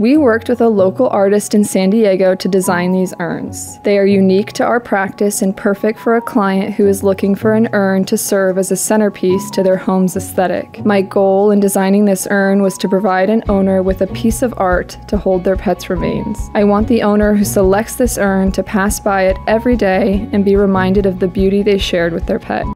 We worked with a local artist in San Diego to design these urns. They are unique to our practice and perfect for a client who is looking for an urn to serve as a centerpiece to their home's aesthetic. My goal in designing this urn was to provide an owner with a piece of art to hold their pet's remains. I want the owner who selects this urn to pass by it every day and be reminded of the beauty they shared with their pet.